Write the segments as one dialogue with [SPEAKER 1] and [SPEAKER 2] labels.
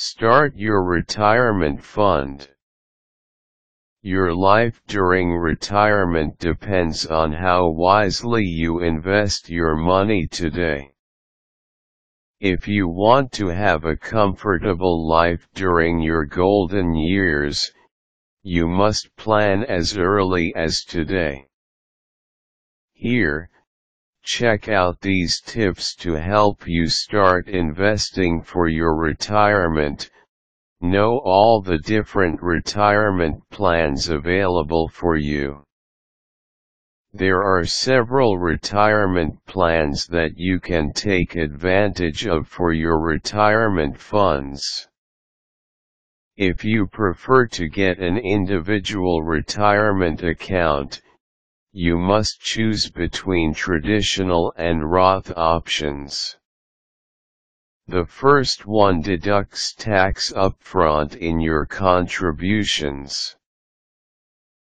[SPEAKER 1] Start your retirement fund. Your life during retirement depends on how wisely you invest your money today. If you want to have a comfortable life during your golden years, you must plan as early as today. Here, check out these tips to help you start investing for your retirement, Know all the different retirement plans available for you. There are several retirement plans that you can take advantage of for your retirement funds. If you prefer to get an individual retirement account, you must choose between traditional and Roth options. The first one deducts tax upfront in your contributions.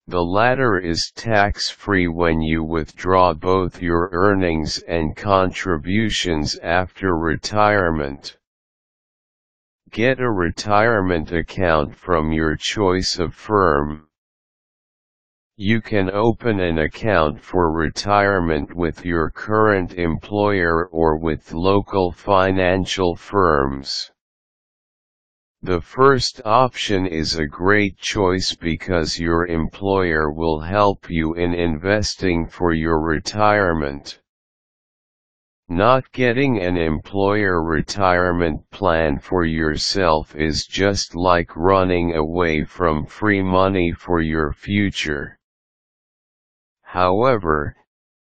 [SPEAKER 1] The latter is tax-free when you withdraw both your earnings and contributions after retirement. Get a retirement account from your choice of firm, you can open an account for retirement with your current employer or with local financial firms. The first option is a great choice because your employer will help you in investing for your retirement. Not getting an employer retirement plan for yourself is just like running away from free money for your future. However,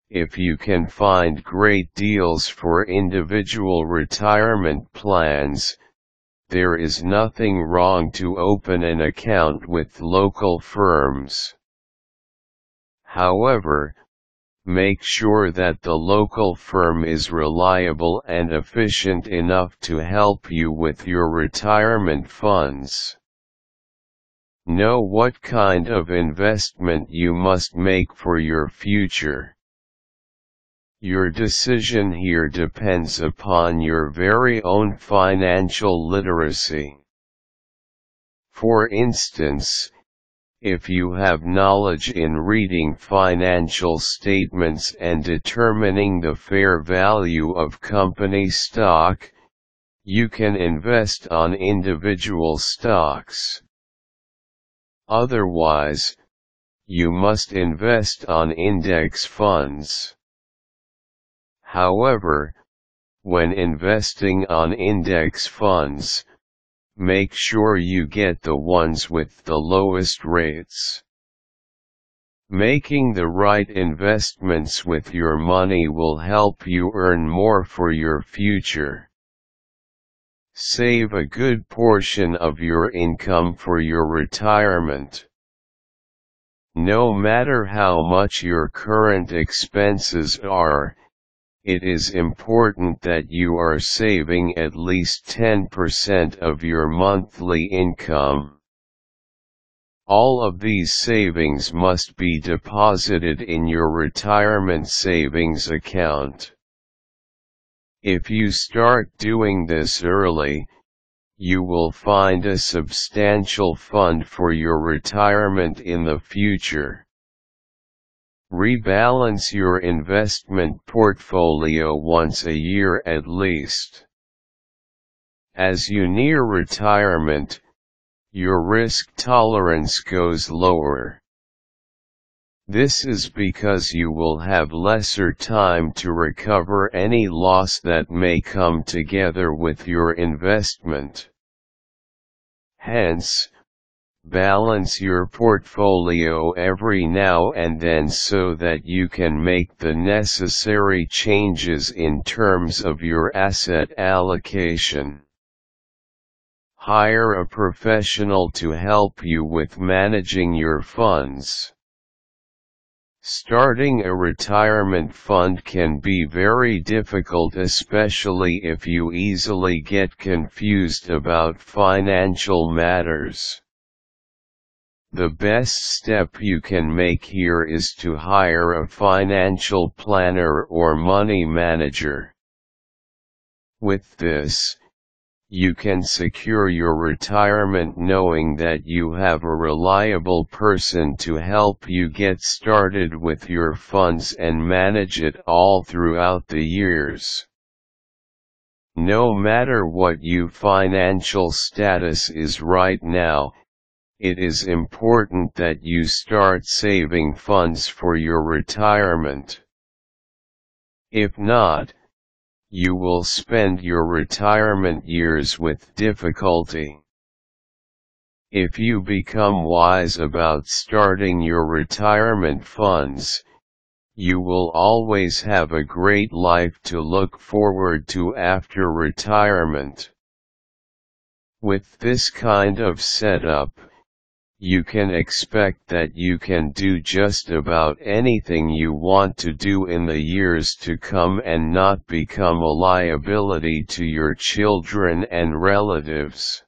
[SPEAKER 1] if you can find great deals for individual retirement plans, there is nothing wrong to open an account with local firms. However, make sure that the local firm is reliable and efficient enough to help you with your retirement funds. Know what kind of investment you must make for your future. Your decision here depends upon your very own financial literacy. For instance, if you have knowledge in reading financial statements and determining the fair value of company stock, you can invest on individual stocks. Otherwise, you must invest on index funds. However, when investing on index funds, make sure you get the ones with the lowest rates. Making the right investments with your money will help you earn more for your future. Save a good portion of your income for your retirement. No matter how much your current expenses are, it is important that you are saving at least 10% of your monthly income. All of these savings must be deposited in your retirement savings account. If you start doing this early, you will find a substantial fund for your retirement in the future. Rebalance your investment portfolio once a year at least. As you near retirement, your risk tolerance goes lower. This is because you will have lesser time to recover any loss that may come together with your investment. Hence, balance your portfolio every now and then so that you can make the necessary changes in terms of your asset allocation. Hire a professional to help you with managing your funds. Starting a retirement fund can be very difficult especially if you easily get confused about financial matters. The best step you can make here is to hire a financial planner or money manager. With this, you can secure your retirement knowing that you have a reliable person to help you get started with your funds and manage it all throughout the years. No matter what your financial status is right now, it is important that you start saving funds for your retirement. If not, you will spend your retirement years with difficulty. If you become wise about starting your retirement funds, you will always have a great life to look forward to after retirement. With this kind of setup, you can expect that you can do just about anything you want to do in the years to come and not become a liability to your children and relatives.